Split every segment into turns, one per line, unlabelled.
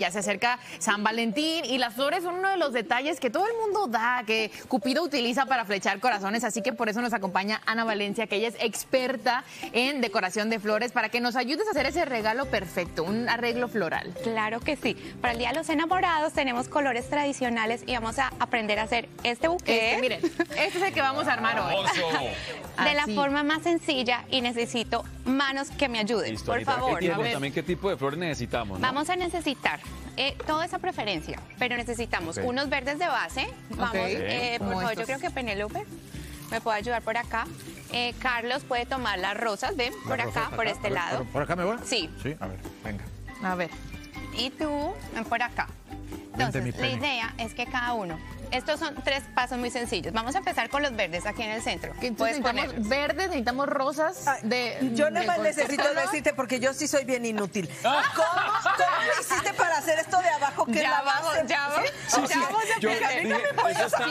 Ya se acerca San Valentín y las flores son uno de los detalles que todo el mundo da, que Cupido utiliza para flechar corazones, así que por eso nos acompaña Ana Valencia, que ella es experta en decoración de flores, para que nos ayudes a hacer ese regalo perfecto, un arreglo floral.
Claro que sí. Para el Día de los Enamorados tenemos colores tradicionales y vamos a aprender a hacer este buque.
Este, miren, este es el que vamos a armar hoy.
de la
Así.
forma más sencilla y necesito manos que me ayuden.
Listo,
por favor.
¿qué tipo-
a ver.
también qué tipo de flores necesitamos, ¿no?
Vamos a necesitar eh, toda esa preferencia, pero necesitamos unos verdes de base. Vamos, eh, por favor, yo creo que Penélope me puede ayudar por acá. Eh, Carlos puede tomar las rosas, ven, por acá,
rosas
por este
ver,
lado.
¿Por, por acá me voy?
Sí.
Sí, a ver, venga.
A ver.
Y tú, ven por acá. Entonces, la idea es que cada uno, estos son tres pasos muy sencillos. Vamos a empezar con los verdes aquí en el centro.
Entonces necesitamos
ponerlos.
verdes, necesitamos rosas
Ay,
de.
Yo nada más necesito decirte porque yo sí soy bien inútil. ¿Cómo, cómo le hiciste para hacer esto de abajo que es
Ya
la
vamos,
base?
ya vamos,
Sí,
ya
sí.
vamos a
Yo
empezar.
dije, ¿eso está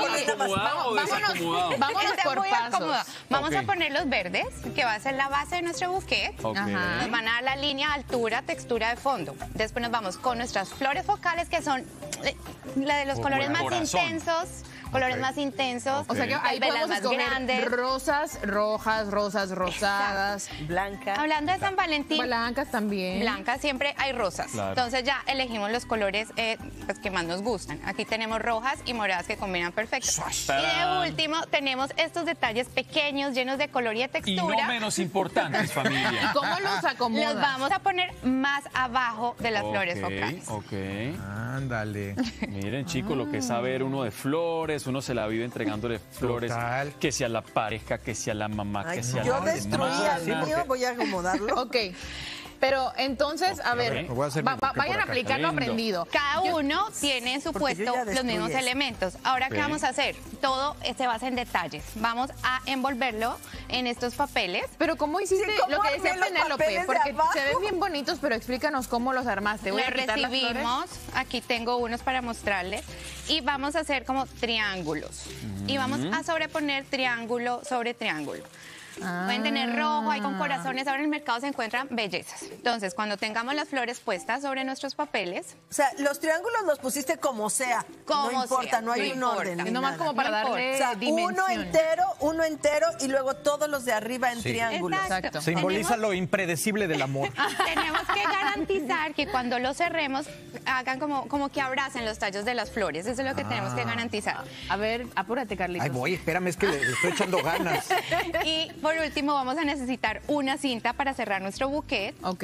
Sí,
Vámonos, por pasos.
Vamos a poner los verdes, que va a ser la base de nuestro. Nos van a dar la línea, altura, textura de fondo. Después nos vamos con nuestras flores focales, que son eh, la de los colores más intensos. Colores más intensos.
O sea que ahí
velas más grandes.
rosas, rojas, rosas rosadas,
Blanca.
Hablando de San Valentín,
blancas también.
Blanca siempre hay rosas.
Claro.
Entonces ya elegimos los colores eh, pues, que más nos gustan. Aquí tenemos rojas y moradas que combinan perfecto. Y de último tenemos estos detalles pequeños, llenos de color y de
Y
textura.
no menos importantes, familia.
¿Cómo los acomodas?
Los vamos a poner más abajo de las flores
Ok,
focales.
Ok.
Ándale.
Miren, chicos, lo que es saber uno de flores, uno se la vive entregándole flores.
Total.
Que sea la pareja, que sea la mamá,
Ay,
que sea
yo
la
destruía el
hermana.
mío, voy a acomodarlo.
Ok. Pero entonces, a ver, va- va- vayan a aplicar lo aprendido.
Cada uno tiene en su
Porque yo
puesto los
destruí
mismos
eso.
elementos. Ahora,
Ok.
¿qué vamos a hacer? Todo eh, se basa en detalles. Vamos a envolverlo en estos papeles.
Pero ¿cómo hiciste
Sí, ¿cómo
lo que
armé
decía
los
Penélope?
papeles de
Porque
abajo?
se ven bien bonitos, pero explícanos cómo los armaste. Voy a quitar las flores.
recibimos, aquí tengo unos para mostrarle, y vamos a hacer como triángulos. Y vamos a sobreponer triángulo sobre triángulo. Pueden tener rojo, hay con corazones, ahora en el mercado se encuentran bellezas. Entonces, cuando tengamos las flores puestas sobre nuestros papeles,
O sea, los triángulos los pusiste como sea.
Como
no importa,
sea,
no hay
no
un
importa.
orden.
Nomás
nada.
como para
No
darle
O sea,
dimensión.
uno entero, uno entero y luego todos los de arriba en
Sí.
triángulos.
Exacto.
Simboliza
Tenemos-
lo impredecible del amor.
tenemos que garantizar que cuando los cerremos hagan como, como que abracen los tallos de las flores. Eso es lo que tenemos que garantizar.
A ver, apúrate, Carlitos.
Ay, voy, espérame, es que le, le estoy echando ganas.
Y por último vamos a necesitar una cinta para cerrar nuestro buquet.
Ok.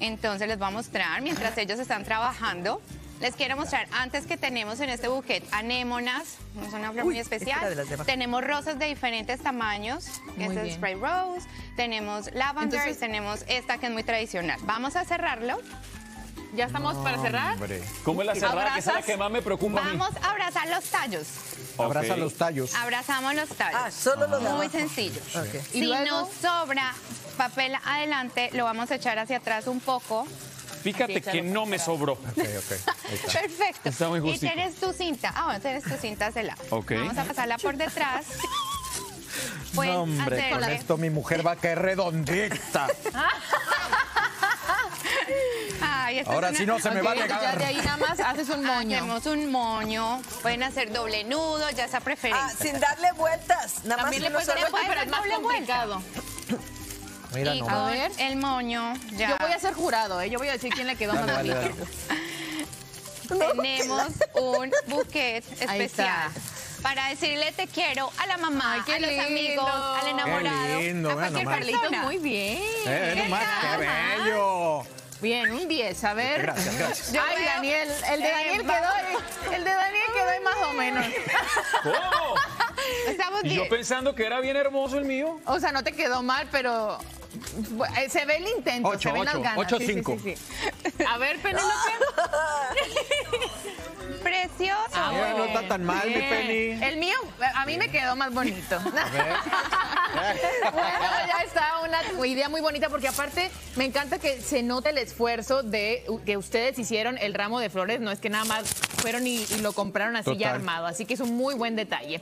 Entonces les voy a mostrar mientras ellos están trabajando. Les quiero mostrar, antes que tenemos en este buquet anémonas, es una flor
Uy,
muy especial.
de de
tenemos rosas de diferentes tamaños,
Muy
este es
bien.
spray rose, tenemos lavender
Entonces-
tenemos esta que es muy tradicional. Vamos a cerrarlo.
¿Ya estamos para cerrar?
Hombre.
¿Cómo es la cerrada? Que esa es la que más me preocupa a mí.
Vamos a abrazar los tallos.
Abraza
Ok.
los tallos.
Abrazamos los tallos.
Ah, solo los de
Muy sencillo.
Ok.
¿Y
Si
luego?
nos sobra papel adelante, lo vamos a echar hacia atrás un poco.
Fíjate que no me sobró.
Ok, ok. Ahí está.
Perfecto.
Está muy
y tienes tu cinta. Ah, bueno, tienes tu cinta cela.
Ok.
Vamos a pasarla por detrás. Pueden
No, hombre, con
hacerle-
esto mi mujer va a caer redondita.
Ay,
Ahora sí
una-
no se me va a
Ya
negar.
de ahí nada más haces un moño.
Hacemos un moño. Pueden hacer doble nudo, ya esa
Ah,
preferencia.
sin darle vueltas. Nada
También le
más
puedes dar
uno
vuelta,
solo-
pero es más
vuelta.
complicado.
Mira
y
A ver.
el moño ya
Yo voy a ser jurado, ¿eh? Yo voy a decir quién le quedó más bonito.
tenemos un buquet especial. Para decirle te quiero a la mamá,
Ay, qué
a los
lindo.
amigos, al enamorado,
Qué lindo,
a cualquier persona.
muy bien.
Eh, nomás, qué bello.
Bien, un 10, a ver.
Gracias, gracias.
Yo
Ay,
veo-
Daniel, el de
Eh,
Daniel quedó, el de Daniel quedó ahí más o menos.
¿Cómo?
Estamos
Y yo pensando que era bien hermoso el mío.
O sea, no te quedó mal, pero eh, se ve el intento,
Ocho,
se ven las
ocho,
ganas.
ocho,
Sí, sí,
cinco.
sí, sí. A ver, Penélope.
Precioso.
Ah,
Mira, no está tan mal, mi
Bien.
Penny.
El mío, a mí me quedó más bonito.
A ver.
Bueno, ya está una idea muy bonita porque aparte me encanta que se note el esfuerzo de que ustedes hicieron el ramo de flores. No es que nada más fueron y, y lo compraron así ya armado. Así que es un muy buen detalle.